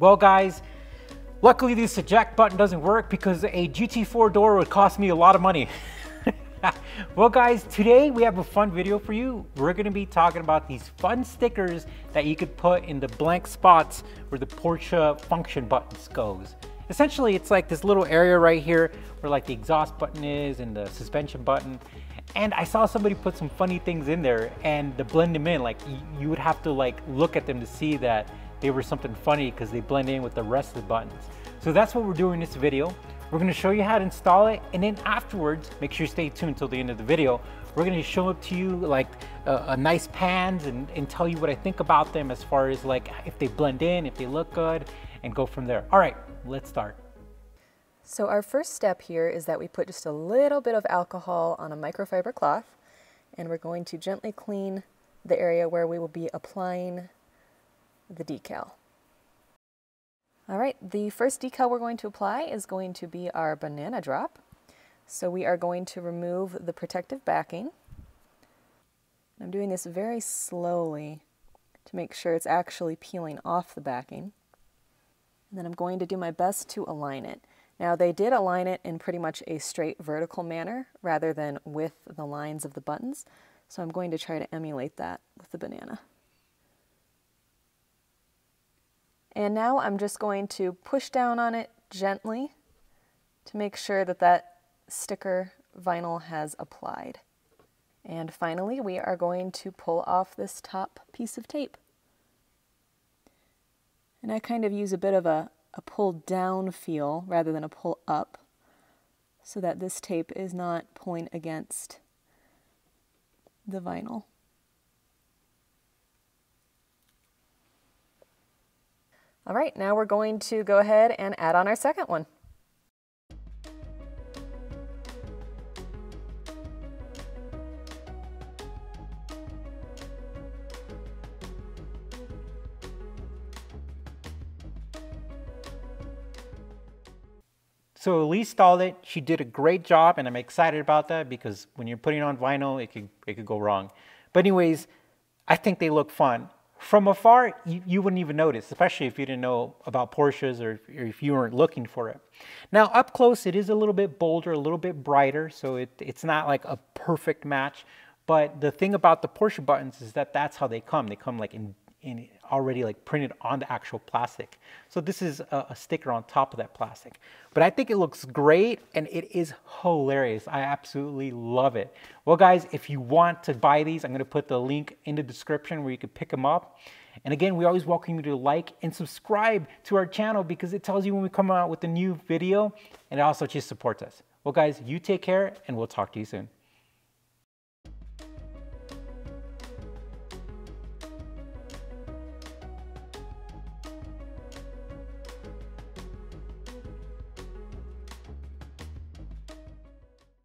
Well guys, luckily this eject button doesn't work because a GT4 door would cost me a lot of money. well guys, today we have a fun video for you. We're gonna be talking about these fun stickers that you could put in the blank spots where the Porsche function buttons goes. Essentially, it's like this little area right here where like the exhaust button is and the suspension button. And I saw somebody put some funny things in there and to blend them in, like you would have to like look at them to see that they were something funny because they blend in with the rest of the buttons. So that's what we're doing in this video. We're gonna show you how to install it and then afterwards, make sure you stay tuned until the end of the video. We're gonna show up to you like a, a nice pans and, and tell you what I think about them as far as like if they blend in, if they look good and go from there. All right, let's start. So our first step here is that we put just a little bit of alcohol on a microfiber cloth and we're going to gently clean the area where we will be applying the decal. All right, the first decal we're going to apply is going to be our banana drop. So we are going to remove the protective backing. I'm doing this very slowly to make sure it's actually peeling off the backing. And then I'm going to do my best to align it. Now they did align it in pretty much a straight vertical manner rather than with the lines of the buttons. So I'm going to try to emulate that with the banana. And now I'm just going to push down on it gently to make sure that that sticker vinyl has applied. And finally, we are going to pull off this top piece of tape. And I kind of use a bit of a, a pull down feel rather than a pull up so that this tape is not pulling against the vinyl. All right, now we're going to go ahead and add on our second one. So Elise installed it. She did a great job, and I'm excited about that because when you're putting on vinyl, it could it could go wrong. But anyways, I think they look fun. From afar, you, you, wouldn't even notice, especially if you didn't know about Porsches or, or, if you weren't looking for it. Now, up close, it is a little bit bolder, a little bit brighter, so it, it's not like a perfect match. But the thing about the Porsche buttons is that that's how they come. They come like in in already like printed on the actual plastic. So this is a, a, sticker on top of that plastic. But I think it looks great and it is hilarious. I absolutely love it. Well guys, if you want to buy these, I'm gonna put the link in the description where you can pick them up. And again, we always welcome you to like and subscribe to our channel because it tells you when we come out with a new video and it also just supports us. Well guys, you take care and we'll talk to you soon.